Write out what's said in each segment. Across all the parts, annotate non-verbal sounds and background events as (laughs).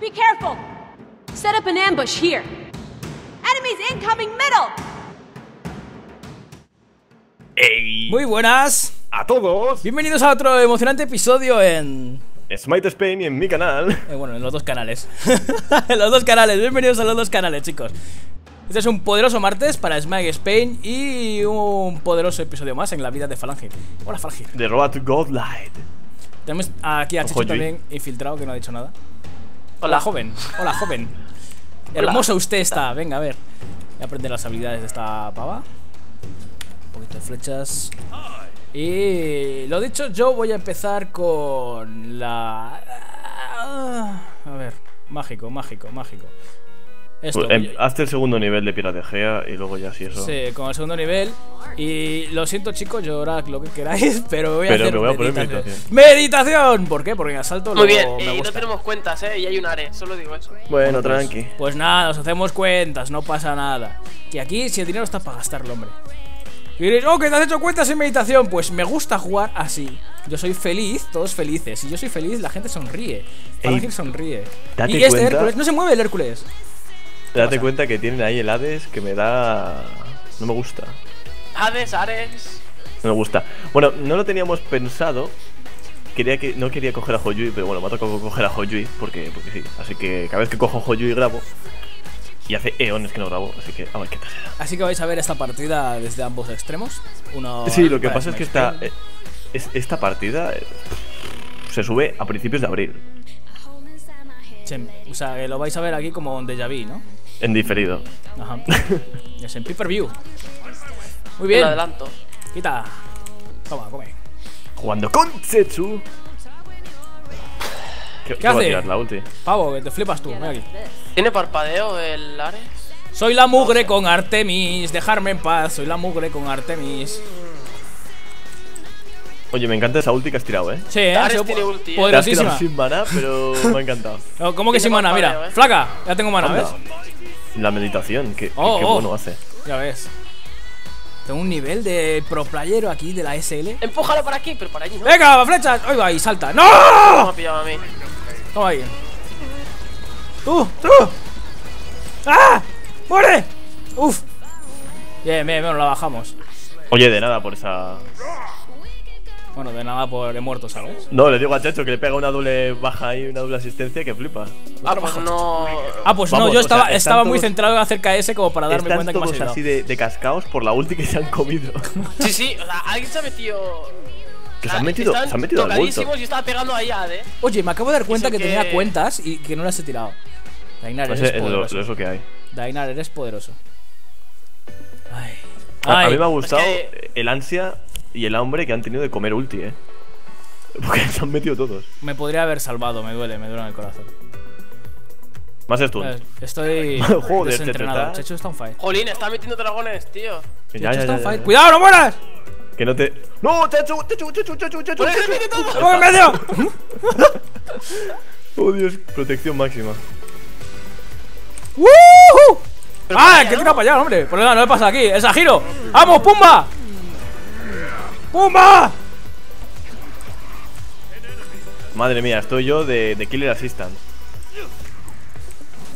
Be careful! Set up an ambush here. Enemies incoming middle! ¡Ey! Muy buenas. ¡A todos! Bienvenidos a otro emocionante episodio en. Smite Spain y en mi canal. eh, bueno, en los dos canales. (laughs) en los dos canales. Bienvenidos a los dos canales, chicos. Este es un poderoso martes para Smite Spain y un poderoso episodio más en la vida de Falange. Hola, Falange. The Road to Godlight. Tenemos aquí a Yui. también infiltrado que no ha dicho nada. Hola, joven. Hola, joven. Hermoso usted está. Venga, a ver. Voy a aprender las habilidades de esta pava. Un poquito de flechas. Y lo dicho, yo voy a empezar con la. A ver, mágico, mágico, mágico. Esto. Em, voy- hazte el segundo nivel de piratejea y luego ya si eso. Sí, con el segundo nivel. Y lo siento, chicos, llorad lo que queráis, (laughs) pero voy a Pero hacer me voy a poner meditación. ¡Meditación! ¿Por qué? Porque en asalto Muy bien, me y no gusta. tenemos cuentas, ¿eh? Y hay un are, solo digo eso. Bueno, tranqui. Pues nada, nos hacemos cuentas, no pasa nada. Que aquí, si el dinero está para gastarlo, hombre. Y diréis, oh, que te has hecho cuentas en meditación. Pues me gusta jugar así. Yo soy feliz, todos felices. Si yo soy feliz, la gente sonríe. Falange sonríe. date y este cuenta- Hércules, no se mueve el Hércules. Date cuenta que tienen ahí el Hades que me da. No me gusta. Hades, Ares. No me gusta. Bueno, no lo teníamos pensado. Quería que, no quería coger a Hoyui, pero bueno, me ha tocado coger a Hoyui porque, porque sí. Así que cada vez que cojo Hoyui grabo. Y hace eones que no grabo, así que a ver qué tal será. Así que vais a ver esta partida desde ambos extremos. Uno Sí, lo que pasa es que esta, es- esta partida eh, se sube a principios de abril, Sí, o sea, que lo vais a ver aquí como un déjà vu, ¿no? En diferido. Ajá. (laughs) es en pay per view. Muy Bien. bien. adelanto. Quita. Toma, come. Jugando con Setsu. ¿Qué, ¿Qué va a hace? tirar la ulti? Pavo, que te flipas tú. Ven aquí. ¿Tiene parpadeo el Ares? Soy la mugre con Artemis. Dejarme en paz. Soy la mugre con Artemis. Oye, me encanta esa ulti que has tirado, ¿eh? Sí, ¿eh? Ares tiene ulti, ¿eh? Te has tirado Poderosísima. sin mana, pero me ha encantado. (laughs) ¿Cómo que sin mana? Mira, ¿eh? flaca. Ya tengo mana, ¿ves? La meditación, que, que- Oh, qué oh. bueno hace. Ya ves. Tengo un nivel de pro player aquí de la SL. Empújalo para aquí, pero para allí no. ¡Venga, flechas! ¡Ahí va! Y salta. No ¡No! me ha pillado a mí. Toma ahí. ¡Tú! ¡Tú! ¡Ah! ¡Muere! ¡Uf! Bien, bien, bien, la bajamos. Oye, de nada por esa. Bueno, de nada por he muerto, ¿sabes? No, le digo a Chacho que le pega una doble baja ahí, una doble asistencia que flipa. Ah, pues no. Ah, pues Vamos, no, yo o estaba, sea, muy todos- centrado en hacer KS como para darme Están cuenta que me has todos así de, de cascaos por la ulti que se han comido. (laughs) Sí, sí, o sea, alguien se ha metido. Que se han metido- se han metido al bulto. y estaba pegando ahí a Ade. Oye, me acabo de dar cuenta que, que- tenía cuentas y que no las he tirado. Dainar, Pues eres es, poderoso. es lo que hay. Dainar, eres poderoso. Ay. A, mí me ha gustado que- el ansia y el hambre que han tenido de comer ulti, eh. Porque (laughs) se han metido todos. Me podría haber salvado, me duele, me duele en el corazón. Más stun. Eh, Estoy (laughs) Joder, desentrenado. está on fire. Jolín, está metiendo dragones, tío. Ya, está on fire. ¡Cuidado, no mueras! Que no te. ¡No! ¡Chacho! ¡Por eso mete todo! ¡Vamos en medio! (laughs) ¡Oh, Dios! Protección máxima. ¡Woohoo! ¡Ah! que tira para allá, hombre! Por nada, no le pasa aquí. ¡Es a giro! ¡Vamos, Pumba! ¡Pumba! Madre mía, estoy yo de, de Killer Assistant.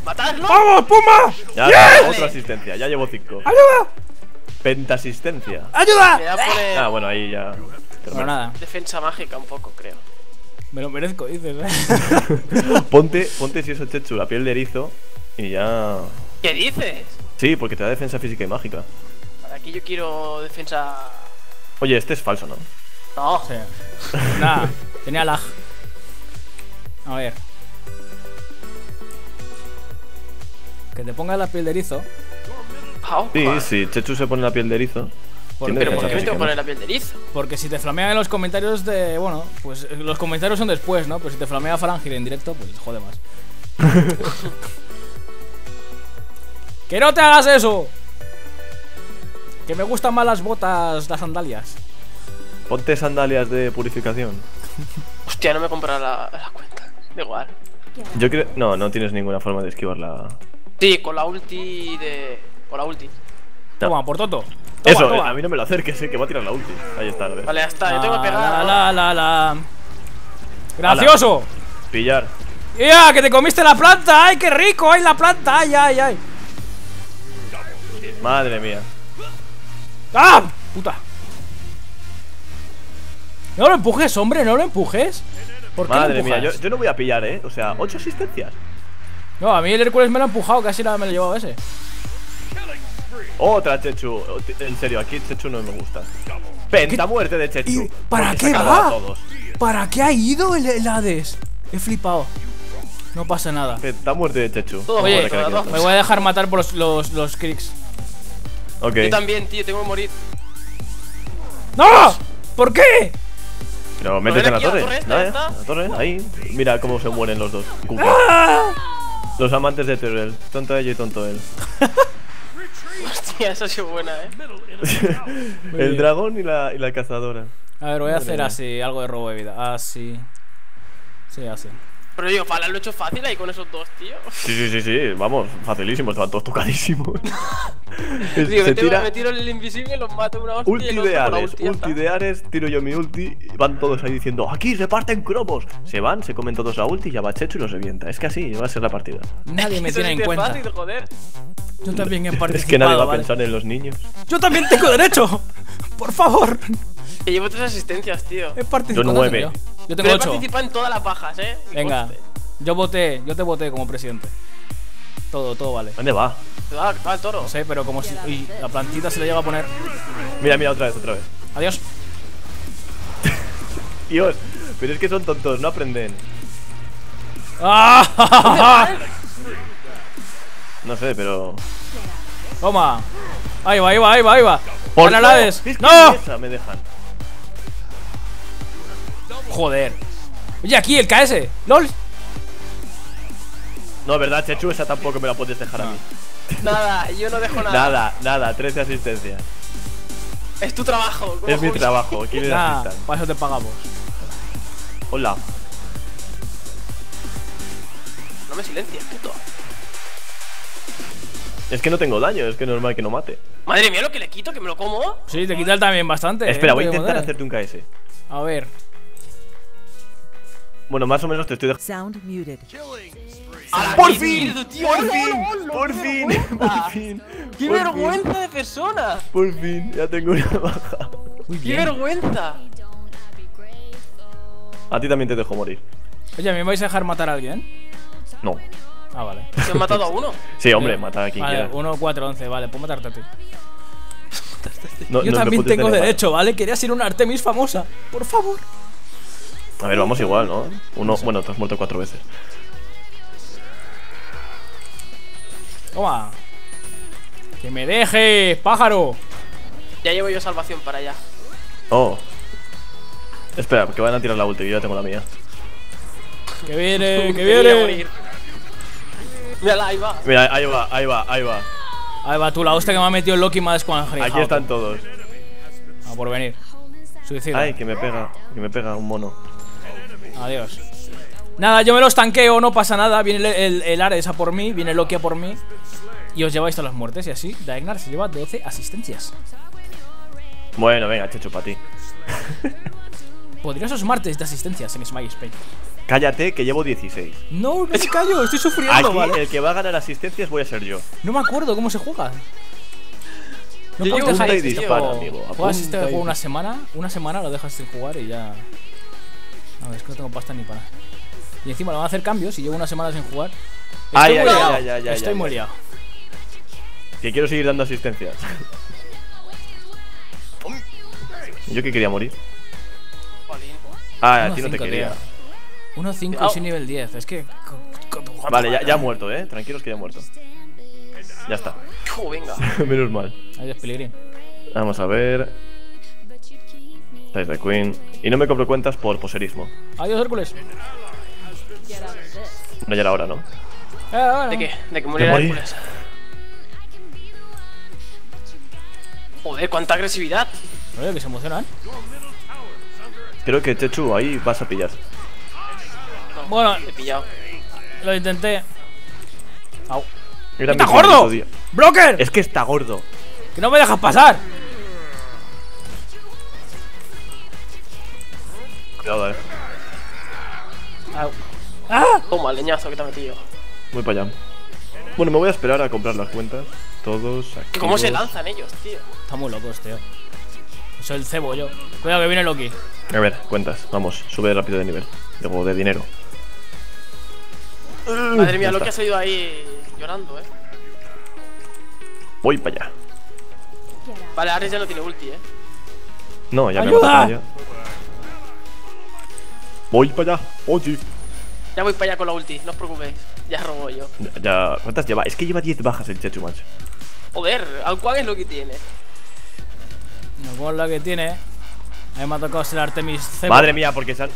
¡Matadlo! ¡Vamos, Pumba! Ya, ¡Yes! otra asistencia, ya llevo cinco. ¡Ayuda! Pentasistencia. ¡Ayuda! Ah, bueno, ahí ya. Bueno, nada. defensa mágica un poco, creo. Me lo merezco, dices, ¿eh? (laughs) Ponte, ponte si eso Chechu, la piel de erizo y ya. ¿Qué dices? Sí, porque te da defensa física y mágica. Para aquí yo quiero defensa. Oye, este es falso, ¿no? No. Sí. Nada, tenía lag. A ver. Que te ponga la piel de erizo. Pau, Sí, sí, Chechu se pone la piel de erizo. Porque- Pero ¿por qué me tengo que poner la piel de erizo? Porque si te flamean en los comentarios de. Bueno, pues eh, los comentarios son después, ¿no? Pero si te flamea Falangir en directo, pues jode más. (laughs) ¡Que no te hagas eso! Que me gustan más las botas, las sandalias. Ponte sandalias de purificación. (laughs) Hostia, no me compra la, la cuenta. Da igual. Yo creo. No, no tienes ninguna forma de esquivar la. Sí, con la ulti de. Con la ulti. No. Toma, por. Toma, Eso, toma. a mí no me lo acerques, eh, que va a tirar la ulti. Ahí está, lo ves. Vale, ya está. Yo tengo que pegar. La, la, la. ¡Gracioso! Pillar. ¡Ya! ¡Que te comiste la planta! ¡Ay, qué rico! ¡Ay, la planta! ¡Ay, ay, ay! Madre mía. ¡Ah! ¡Puta! No lo empujes, hombre, no lo empujes. ¿Por qué lo Madre mía, yo, no voy a pillar, ¿eh? O sea, ocho asistencias. No, a mí el Hércules me lo ha empujado, casi nada me lo llevaba ese. Otra Chechu. En serio, aquí Chechu no me gusta. Penta muerte de Chechu. ¿Y para qué va? todos. ¿Para qué ha ido el, el Hades? He flipado. No pasa nada. Penta muerte de Chechu. Todo Oye, Me voy a dejar matar por los, los, los Kriegs. Ok. Yo también, tío, tengo que morir. ¡No! ¿Por qué? Pero métete en la torre. esta, esta. la torre, ahí. Mira cómo se mueren los dos. ¡Ah! Los amantes de Terrell. Tonto ella y tonto él. (laughs) Hostia, esa ha sido buena, eh. (laughs) El dragón y la, y la cazadora. A ver, voy a hacer así, algo de robo de vida. Así. Sí, así. Pero digo, para lo he hecho fácil ahí con esos dos, tío. Sí, sí, sí, sí. Vamos, facilísimo. Estaban todos tocadísimos. Es- (laughs) Digo, se me tiro, tira me tiro el invisible, los mato una hostia y ulti de Ares, ulti, de Ares, tiro yo mi ulti. y Van todos ahí diciendo, aquí reparten cromos. Se van, se comen todos la ulti, ya va Chechu y los revienta. Es que así va a ser la partida. Nadie me tiene en cuenta. fácil, joder. Yo también he participado. (laughs) Es que nadie va a pensar en los niños. Yo también tengo derecho. Por favor. Que llevo tres asistencias, tío. He participado. Yo nueve. Yo, tengo he ocho. participado en todas las bajas, eh. Venga. Yo voté, yo te voté como presidente. Todo, todo vale. ¿Dónde va? Va, va el toro. No sé, pero como si. uy, la plantita se le llega a poner. Mira, mira, otra vez, otra vez. Adiós. (laughs) Dios, pero es que son tontos, no aprenden. ¡Ah! (laughs) No sé, pero. Toma. Ahí va, ahí va, ahí va, ahí va. ¡Por ¡Gana no! Es que ¡No! me dejan. Joder. Oye, aquí el KS. LOL. No, verdad, Chechu, esa tampoco me la puedes dejar a mí. (laughs) Nada, yo no dejo nada. Nada, nada, 13 asistencias. Es tu trabajo. Es mi trabajo, ¿quién le (laughs) Nah, asistan? para eso te pagamos. Hola. No me silencias, puto. Es que no tengo daño, es que es normal que no mate. Madre mía, lo que le quito, que me lo como. Sí, te quita también bastante. ¿eh? Espera, voy a intentar hacerte un KS. A ver. Bueno, más o menos te estoy dejando. Sound muted. ¡Hala, ¡Por fin! ¡Por ¡Hola, fin! ¡Por ¡Qué fin! vergüenza! ¡Por fin! ¡Qué por fin, vergüenza de persona! ¡Por fin! Ya tengo una baja. Muy ¡Qué bien. vergüenza! A ti también te dejo morir. Oye, ¿me vais a dejar matar a alguien? No. Ah, vale. Se han matado a uno. Sí, hombre, mata a quien Vale, quiera. 1, 4, 11, vale, puedo matarte a ti. No- Yo no también tengo derecho, ¿vale? Quería ser una Artemis famosa. Por favor. A ver, vamos igual, ¿no? Uno, bueno, te has muerto cuatro veces. Toma. Que me deje, pájaro. Ya llevo yo salvación para allá. Oh. Espera, que van a tirar la ulti, yo ya tengo la mía. Que viene, (laughs) que viene. morir. Mírala, ahí va. Mira, ahí va, ahí va, ahí va. Ahí va tú, la hostia que me ha metido Loki más con Aquí están todos. A por venir. Suicida. Ay, que me pega, que me pega un mono. Adiós. Nada, yo me los tanqueo, no pasa nada. Viene el, el, el Ares a por mí, viene Loki a por mí. Y os lleváis todas las muertes. Y así, Daegnar se lleva 12 asistencias. Bueno, venga, Checho, para ti. (laughs) Poderosos martes de asistencias en Smile Spain. Cállate, que llevo 16. No, no me callo, estoy sufriendo, Aquí ¿vale? el que va a ganar asistencias voy a ser yo. No me acuerdo cómo se juega. No Yo llevo seis, dispara, amigo. Juegas este juego una semana, una semana lo dejas sin jugar y ya. A ver, es que no tengo pasta ni para. Y encima le van a hacer cambios y llevo una semana sin jugar. Estoy Ay, muy ay, liado. ay, ay, Estoy muy liado. Que quiero seguir dando asistencias. (laughs) Yo que quería morir. Ah, a ti no te quería. tío. 1-5 y Au. soy nivel 10. Es que. Vale, ya, ya ha muerto, eh. Tranquilos que ya ha muerto. Ya está. Venga. (laughs) Menos mal. Adiós, Pilgrim. Vamos a ver. Estáis de Queen. Y no me compro cuentas por poserismo. Adiós, Hércules. No ya era hora, ¿no? Eh, bueno. ¿De qué? De que muriera? Hércules. Joder, cuánta agresividad. Oye, que se emocionan. Creo que Chechu ahí vas a pillar. No, Bueno. He pillado. Lo intenté. Au. Era ¡Está gordo! ¡Broker! Es que está gordo. ¡Que no me dejas pasar! Cuidado, eh. Au. ¡Ah! Toma, leñazo que te ha metido. Voy para allá. Bueno, me voy a esperar a comprar las cuentas. Todos aquí. ¿Cómo se lanzan ellos, tío? Están muy locos, tío. Soy el cebo yo. Cuidado que viene Loki. A ver, cuentas. Vamos, sube rápido de nivel. Luego de dinero. Madre mía, Ya lo está. que ha salido ahí llorando, eh. Voy para allá. Vale, Ares ya no tiene ulti, eh. No, ya me ¡Ayuda! he matado ya. Voy para allá. Oye. Ya voy para allá con la ulti, no os preocupéis. Ya robo yo. Ya, ya- ¿Cuántas lleva? Es que lleva 10 bajas el Chechu, macho. Joder, ¿al cuál es lo que tiene? No con la que tiene. A mí me ha tocado ser Artemis cebo. Madre mía, porque se han.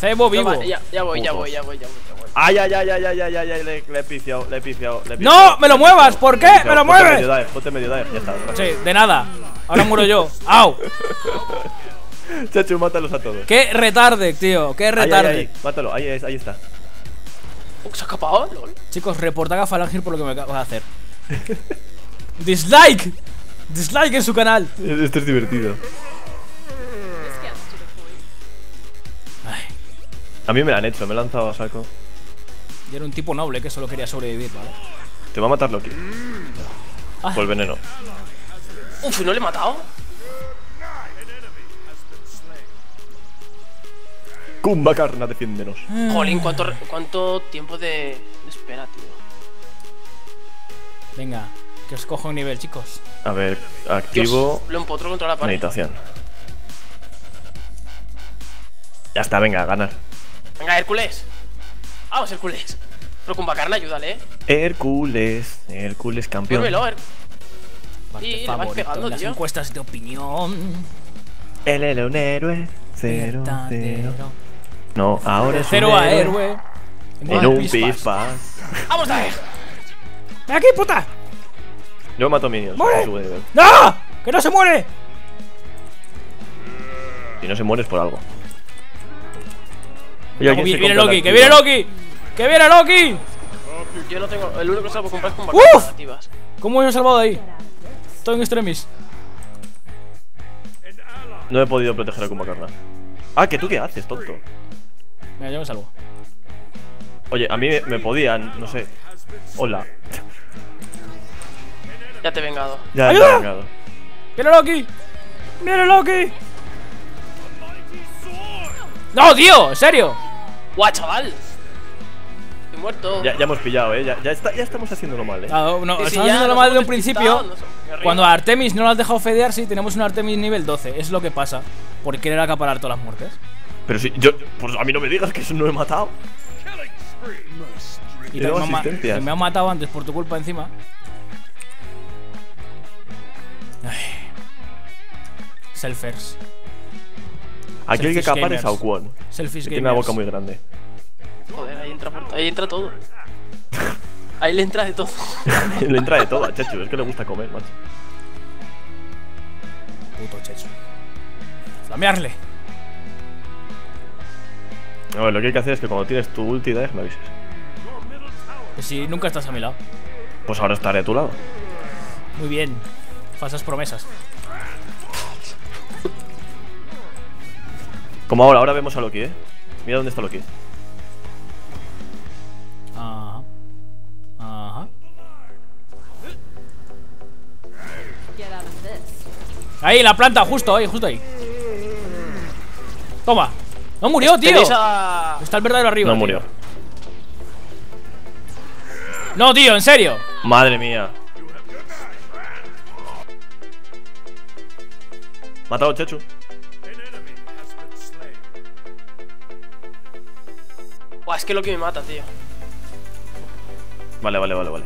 Cebo vivo. No, ya, ya voy, ya voy, ya voy, ya voy, ya voy. Ay, ay, ay, ay, ay, ay, ay, ay, le, le he piciado, le he piciado, le he ¡No! piciado, ¡Me lo muevas! ¿Por qué? ¡Me lo Ponte mueves! medio dive, Ponte medio dive, ya está. Sí, de nada. Ahora muero yo. ¡Au! (laughs) (laughs) Chechu, mátalos a todos. ¡Qué retarde, tío! ¡Qué Ahí, ahí, retarde! ahí, mátalo, ahí, es- ahí está. Oh, ¿Se ha escapado? LOL. Chicos, reportad a Falangir por lo que me acabas de hacer. (laughs) ¡Dislike! ¡Dislike en su canal! Esto es divertido. Ay, A mí me lo han hecho, me he lanzado a saco. yo era un tipo noble que solo quería sobrevivir, ¿vale? Te va a matar Loki. Ah. Por el veneno. Uf, ¿no le he matado? Kumba Karna, defiéndenos. Jolín, ¿cuánto, tiempo de, de espera, tío? Venga, que os cojo un nivel, chicos. A ver, Dios, activo lo empotro contra la pared. meditación. Ya está, venga, a ganar. Venga, Hércules. Vamos, Hércules. Pero con Bacarna, ayúdale, eh. Hércules, Hércules campeón. Muévelo, Her- Parte Sí, le vas pegando, las tío. encuestas de opinión. Él era un héroe. Cero, cero. No, ahora es Cero un a héroe. héroe. En un pispas. ¡Vamos, Daer! ¡Ven aquí, puta! Yo mato minions. ¡Muere! no. ¡Que no se muere! Si no se muere es por algo. Oye, Que ¿alguien se viene Loki, que viene? Loki. ¡Que viene Loki! Yo no tengo. El único que lo puedo comprar es con ¡Uf! ¿Cómo me he salvado de ahí? Estoy en extremis. No he podido proteger a Kumba Karna. Ah, que tú qué haces, tonto. Mira, yo me salvo. Oye, a mí me, me podían, no sé. Hola. Ya te he vengado. Ya ¡Ayuda! he vengado. ¡Viene Loki! ¡Viene Loki! ¡No, tío! ¿En serio? ¡Guau, chaval! Estoy muerto. Ya, ya hemos pillado, eh. Ya, ya, está, ya estamos haciéndolo mal, eh. Ah, no, Sí, estamos haciéndolo mal de un principio. Cuando a Artemis no lo has dejado fedear, sí, tenemos un Artemis nivel 12. Es lo que pasa. Por querer acaparar todas las muertes. Pero si yo. Pues a mí no me digas que eso no he matado. Y Tengo te- me, han matado antes por tu culpa encima. Ay. Selfers. Aquí el que escapar es gamers. Aukwon. Selfish Que tiene la gamers. boca muy grande. Joder, ahí entra, por- ahí entra todo. Ahí le entra de todo. (laughs) le entra de todo a Chechu, es que le gusta comer, macho. Puto checho. Flamearle. Lo que hay que hacer es que cuando tienes tu ulti dash me avises. Que si nunca estás a mi lado. Pues ahora estaré a tu lado. Muy bien. Falsas promesas. Como ahora, ahora vemos a Loki, eh. Mira dónde está Loki. Ajá. Ajá. Ahí, la planta, justo ahí, justo ahí. Toma. No murió, tío. Tenéis a. Está el verdadero arriba. No tío. murió. No, tío, en serio. Madre mía. Matado Chechu. Buah, es que lo que me mata, tío. Vale, vale, vale, vale.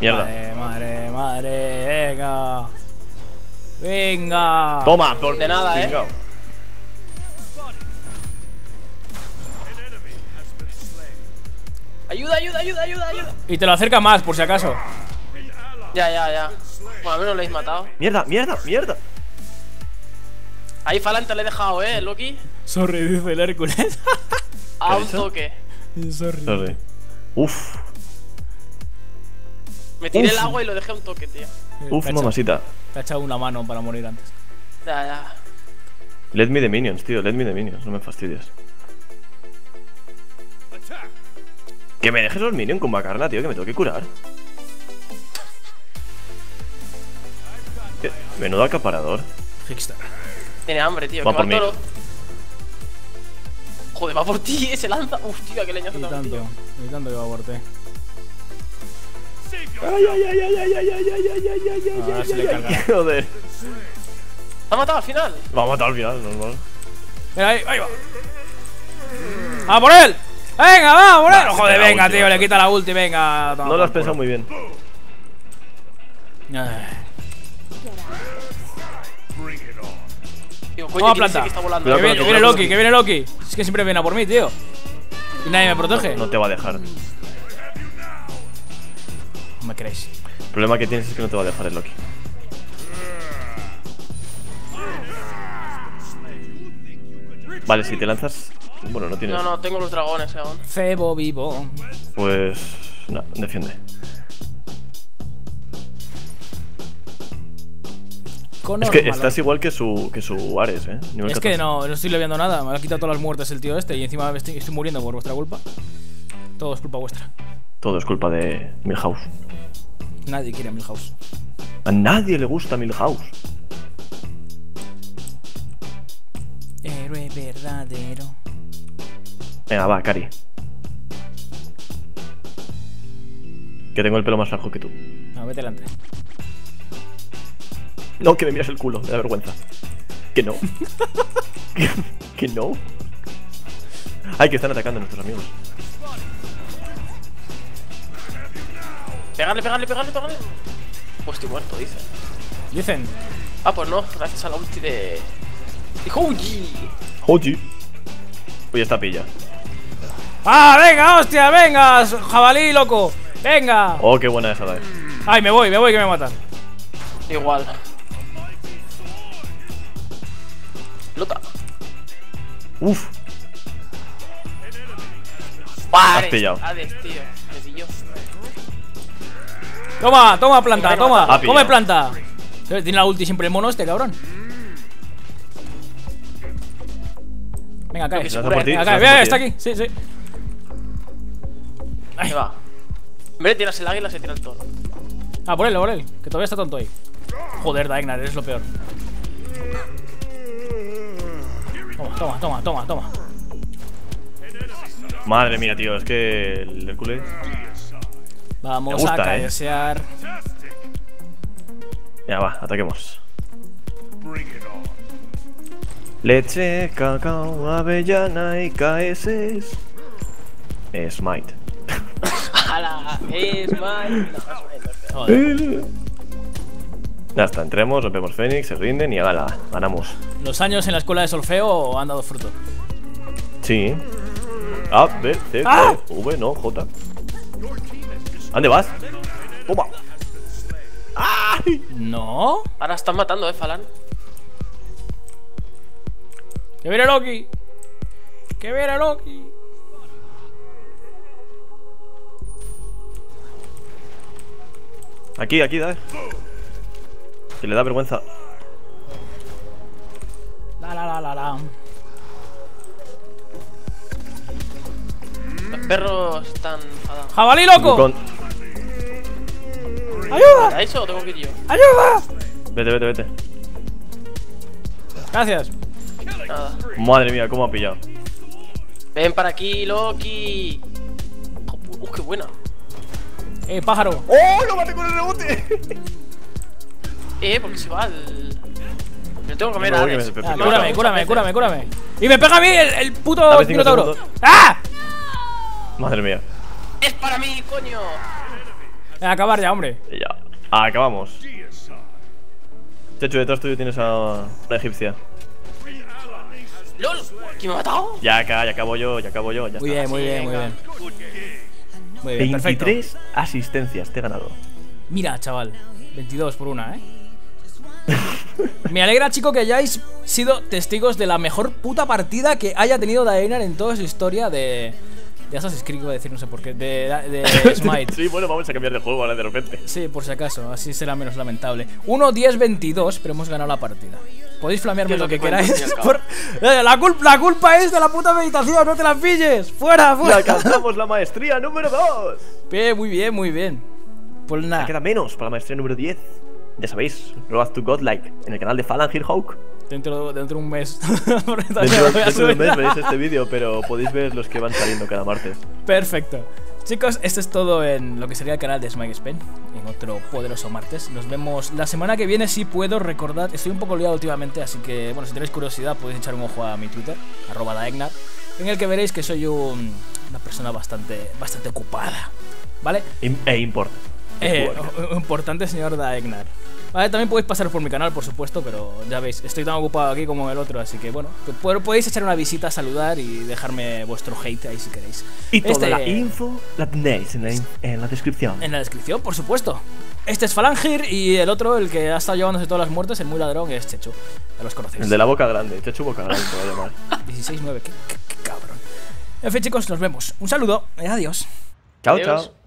Mierda. Madre, madre, madre. Venga. Venga. Toma, por De nada, eh. Ayuda, ayuda, ayuda, ayuda, ayuda. Y te lo acerca más, por si acaso. Ya, ya, ya. Bueno, al menos lo habéis matado. Mierda, mierda, mierda. Ahí Falante le he dejado, eh, Loki. Sorry, dice el Hércules. A un toque. Sorry. Sorry. Uf, Me tiré Uf. el agua y lo dejé a un toque, tío. uf, Te ha echado- mamacita. Te ha echado una mano para morir antes. Ya, ya. Let me the minions, tío. Let me the minions. No me fastidies. Que me dejes los minions con Macarna, tío. Que me tengo que curar. ¿Qué? Menudo acaparador. Hickstar. Tiene hambre, tío. Va que por mí. toro. Joder, va por ti, (laughs) se lanza. Uf, tío, qué leñazo Y también, tanto, tío. y tanto que va por ti. Ay, ay, ay, ay, ay, ay, ay, ay, ay, ay, ay, ay, Ahora se le ay, ay, cargará. Joder. ¿Ha matado al final? Va a matar al final, normal. Mira, ahí, ahí va. ¡A por él! ¡Venga, va, a por él! Joder, queda venga, tío, le quita la ulti, venga. No lo has pensado muy bien. Ay. Digo, Toma coño, ¿quién es planta. ese que viene, lo Loki, que viene Loki. Es que siempre viene a por mí, tío. Y nadie me protege. No te va a dejar. El me creéis. problema que tienes es que no te va a dejar el Loki. Vale, si te lanzas. Bueno, no tienes. No, no, tengo los dragones aún. Cebo vivo. Pues. No, defiende. Con Es que estás igual que su, que su Ares, eh. Nivel Es que 14. no, no estoy viendo nada. Me ha quitado todas las muertes el tío este y encima estoy, estoy muriendo por vuestra culpa. Todo es culpa vuestra. Todo es culpa de Milhouse. Nadie quiere a Milhouse. A nadie le gusta Milhouse. Héroe verdadero. Venga, va, Cari. Que tengo el pelo más largo que tú. No, vete delante. No, que me miras el culo, me da vergüenza. Que no. que, (laughs) (laughs) que no. Ay, que están atacando a nuestros amigos. Pegarle, pegarle, pegarle, pegarle. Pues estoy muerto, dice. Dicen. Ah, pues no, gracias a la ulti de. de Houji. Hoji. Oye, esta pilla. ¡Ah, venga, hostia, venga! ¡Jabalí, loco! ¡Venga! Oh, qué buena esa, Dae. ¡Ay, me voy, me voy que me matan! Igual. Lota. Uf. Vale, pillado. Hades, tío. Me pilló. Toma, toma planta, toma. Come planta. Tiene la ulti siempre el mono este, cabrón. Venga, cae. Venga, cae. está aquí. Sí, sí. Ahí va. En vez de tirarse el águila, se tira el toro. Ah, por él, por él. Que todavía está tonto ahí. Joder, Daignar, eres lo peor. Toma, toma, toma, toma, toma. Madre mía, tío, es que el Hércules. Vamos gusta, a eh. caesear. Ya va, ataquemos. Leche, cacao, avellana y caeses. Smite. (laughs) ¡Hala! Joder. Ya está, entremos, rompemos Fénix, se rinden y gala, ganamos. Los años en la escuela de solfeo han dado fruto. Sí. A, B, C, ¡Ah! D, V, no, J. ¿A ¿Dónde vas? Toma. ¡Ay! No. Ahora están matando, eh, Falan. Que viene Loki. Que viene Loki. Aquí, aquí, dale. Que le da vergüenza. La la la la la. Los perros están enfadados. ¡Jabalí loco! Con- ¡Ayuda! ¿A eso o tengo que ir yo? ¡Ayuda! Vete, vete, vete. Gracias. Nada. Madre mía, cómo ha pillado. Ven para aquí, Loki. ¡Uh, qué buena! Eh, pájaro. ¡Oh, lo maté con el rebote! (laughs) Eh, porque se va al. Yo tengo que comer Me a Hades. me- Ah, me- cúrame, cúrame, cúrame, cúrame. Y me pega a mí el, el puto minotauro. ¡Ah! Madre mía. ¡Es para mí, coño! Venga, acabar ya, hombre. Ya. Acabamos. Checho, detrás tuyo tienes a una egipcia. ¡Lol! ¿Quién me ha matado? Ya acá, ya acabo yo, ya acabo yo. Ya Muy está. bien, muy Sí, bien, muy bien. Muy bien, perfecto. 23 asistencias, te he ganado. Mira, chaval. 22 por una, ¿eh? (laughs) Me alegra, chico, que hayáis sido testigos de la mejor puta partida que haya tenido Daenar en toda su historia de. De Assassin's Creed, iba a decir, no sé por qué. De, de (laughs) Smite. sí, bueno, vamos a cambiar de juego ahora de repente. Sí, por si acaso, así será menos lamentable. 1, 10, 22, pero hemos ganado la partida. Podéis flamearme ¿Qué es lo lo que queráis. (laughs) Por- Eh, la, culpa, la culpa es de la puta meditación, no te la pilles. Fuera, Ya fuera. alcanzamos la (laughs) maestría número 2. Bien, muy bien, muy bien. Pues nada. Queda menos para la maestría número 10. Ya sabéis, Road to Godlike en el canal de Falangir Hawk. Dentro, dentro de un mes. (laughs) Dentro, de un mes veréis este vídeo, pero podéis ver los que van saliendo cada martes. Perfecto. Chicos, esto es todo en lo que sería el canal de Smike Spen, en otro poderoso martes. Nos vemos la semana que viene, si puedo recordar. Estoy un poco liado últimamente, así que, bueno, si tenéis curiosidad, podéis echar un ojo a mi Twitter, arroba daegnar, en el que veréis que soy un- una persona bastante, bastante ocupada. ¿Vale? E importa. Eh, importante, señor Daegnar. Vale, también podéis pasar por mi canal, por supuesto, pero ya veis, estoy tan ocupado aquí como en el otro, así que bueno, podéis echar una visita, saludar y dejarme vuestro hate ahí si queréis. Y toda Este- la info la tenéis en la, in- en la descripción. En la descripción, por supuesto. Este es Falangir y el otro, el que ha estado llevándose todas las muertes, el muy ladrón, es Chechu. Ya los conocéis. El de la boca grande, Chechu Boca Grande te va a llamar. (laughs) 16-9, qué, qué- qué cabrón. En fin, chicos, nos vemos. Un saludo y adiós. Chao, Adiós. chao.